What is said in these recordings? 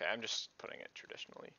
Okay, I'm just putting it traditionally.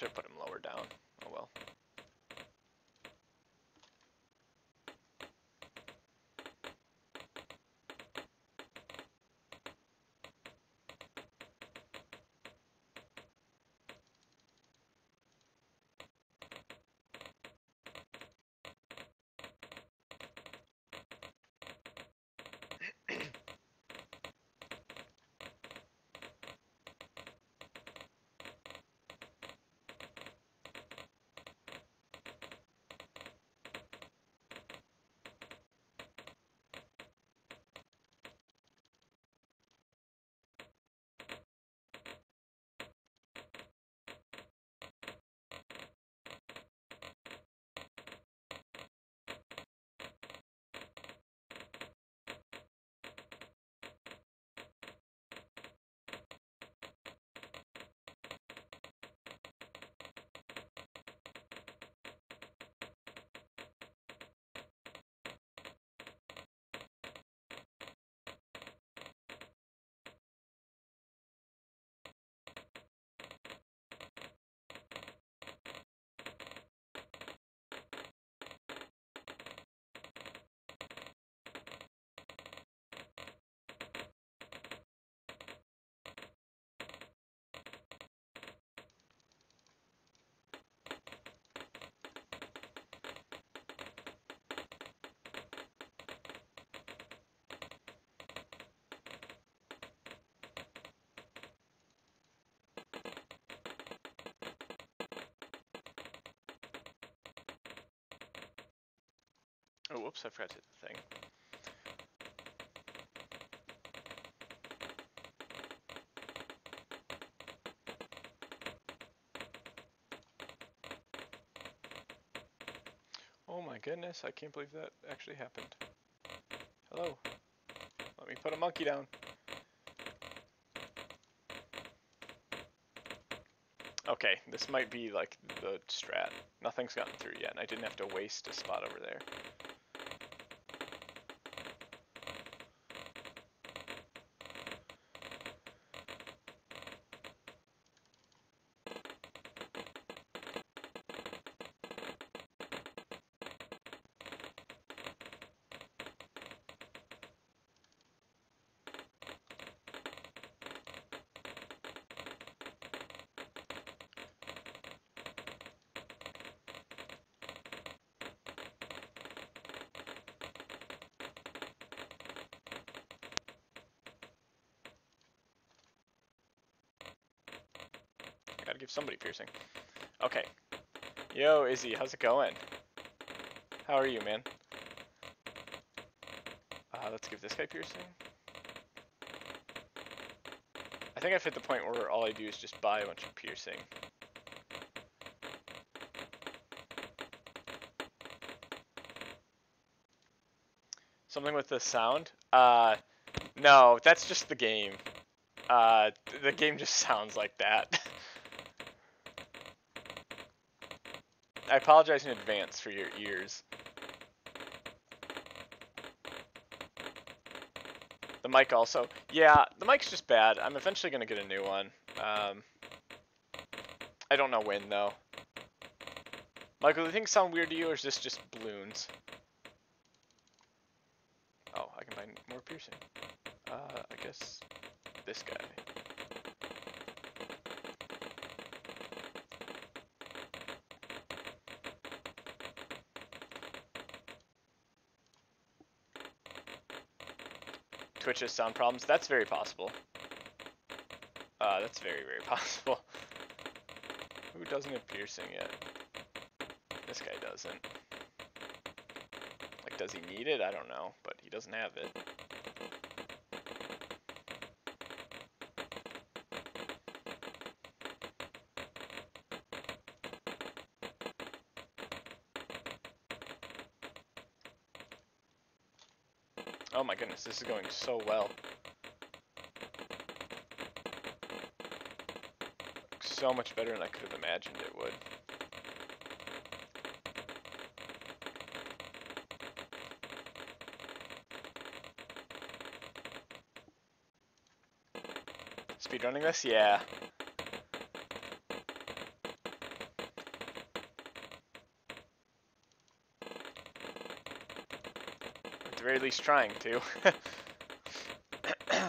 Should have put him lower down. Oh well. Oh, whoops, I forgot to hit the thing. Oh my goodness, I can't believe that actually happened. Hello. Let me put a monkey down. Okay, this might be like the strat. Nothing's gotten through yet, and I didn't have to waste a spot over there. Somebody piercing. Okay. Yo, Izzy, how's it going? How are you, man? Uh, let's give this guy piercing. I think I've hit the point where all I do is just buy a bunch of piercing. Something with the sound? Uh, no, that's just the game. Uh, the game just sounds like that. I apologize in advance for your ears. The mic also. Yeah, the mic's just bad. I'm eventually going to get a new one. Um, I don't know when, though. Michael, do things sound weird to you, or is this just Bloons? Oh, I can buy more piercing. Uh, I guess this guy. Twitch's sound problems. That's very possible. Uh, that's very, very possible. Who doesn't have piercing yet? This guy doesn't. Like, does he need it? I don't know, but he doesn't have it. Oh my goodness, this is going so well. So much better than I could have imagined it would. Speedrunning this? Yeah. Very least trying to.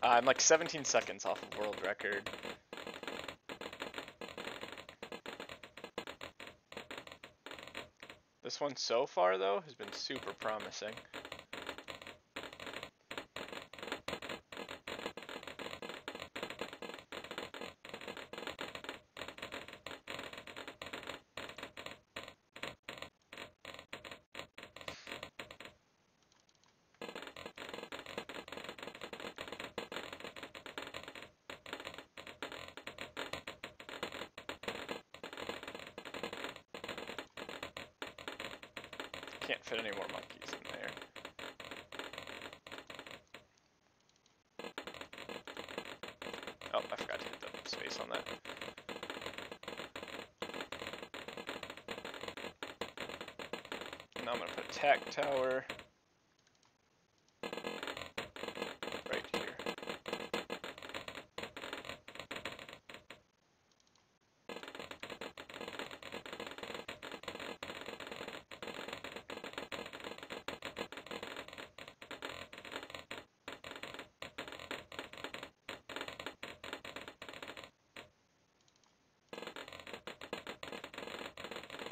I'm like 17 seconds off of world record. This one so far though has been super promising. Can't fit any more monkeys in there. Oh, I forgot to hit the space on that. Now I'm gonna put a tack tower. Right here.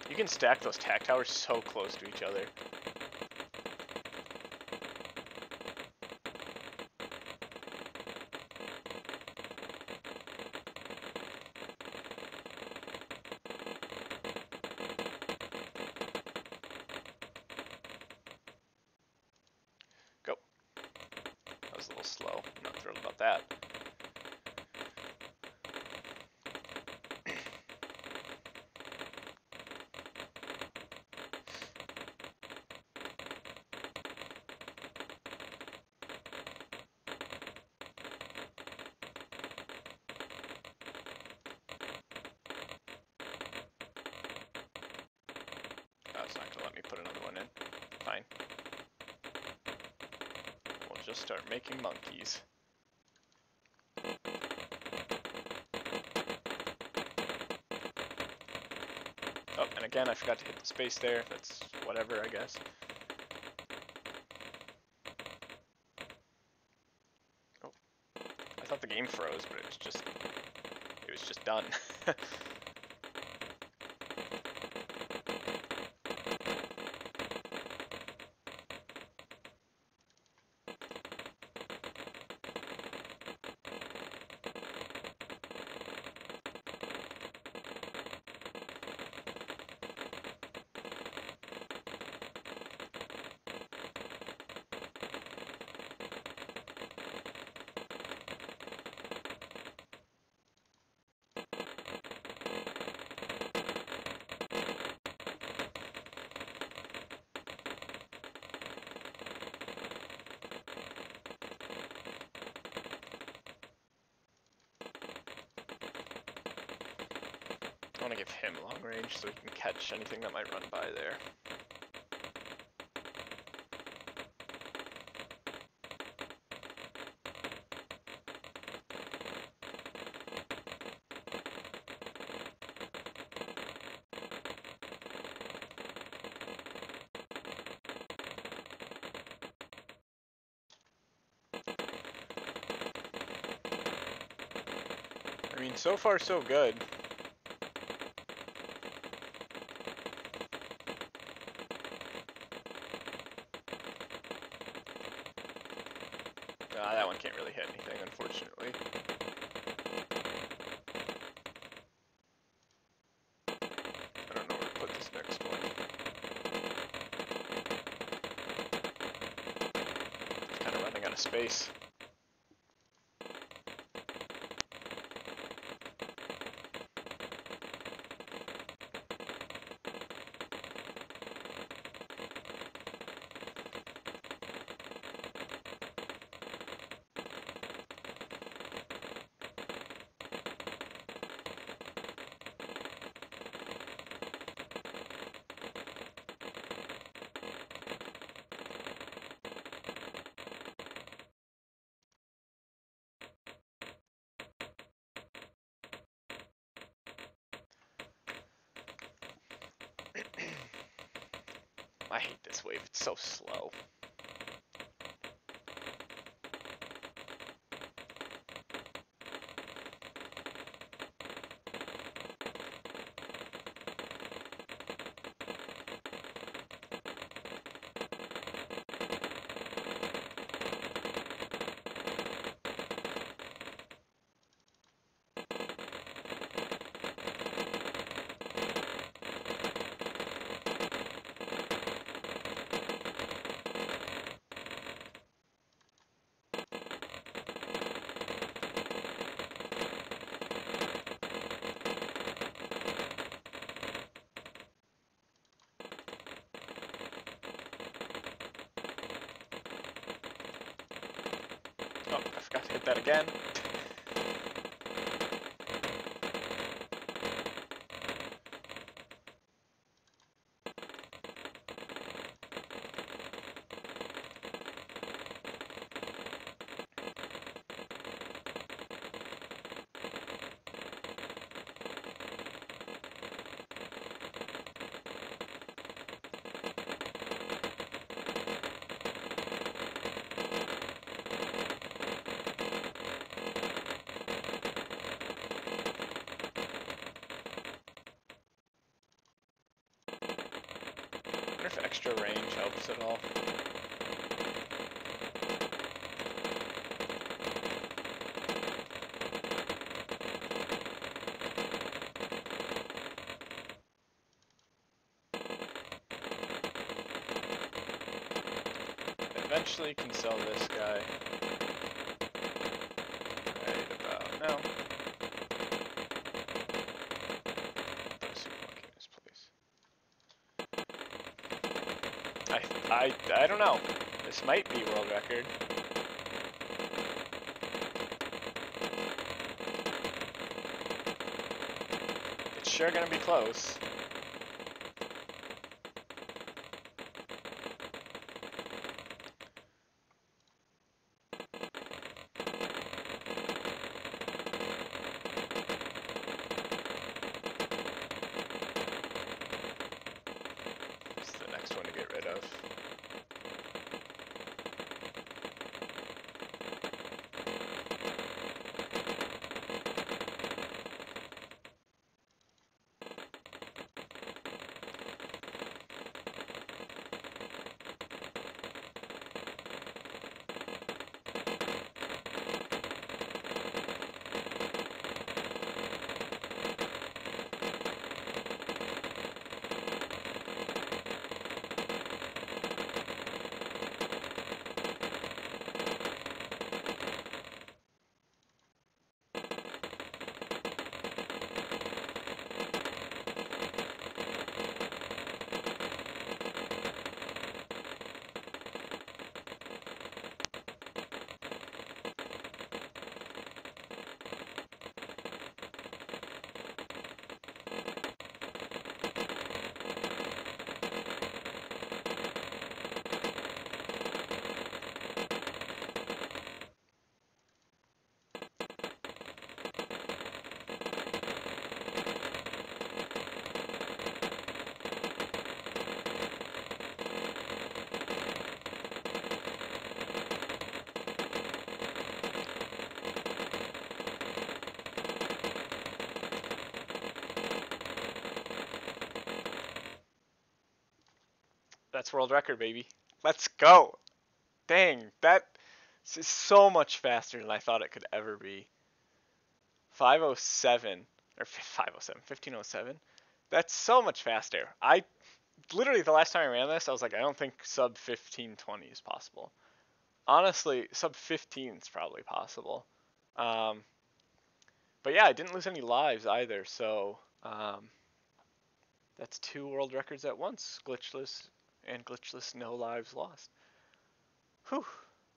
You can stack those tack towers so close to each other. Go. That was a little slow. I'm not thrilled about that. Oh, me put another one in. Fine. We'll just start making monkeys. Oh, and again, I forgot to hit the space there. That's whatever, I guess. Oh, I thought the game froze, but it was just, it was just done. want to give him long range so he can catch anything that might run by there. I mean, so far so good. Anything, unfortunately. I don't know where to put this next one. It's kind of running out of space. I hate this wave, it's so slow. Oh, I forgot to hit that again. Extra range helps at all. Eventually can sell this guy. Right about now. Put a super monkey in his place. I, I, don't know. This might be world record. It's sure gonna be close. That's world record, baby. Let's go. Dang, that is so much faster than I thought it could ever be. 507 or 507, 1507. That's so much faster. I literally the last time I ran this, I was like, I don't think sub 1520 is possible. Honestly, sub 15 is probably possible. Um, but yeah, I didn't lose any lives either, so um, that's two world records at once, glitchless and glitchless, no lives lost. Whew.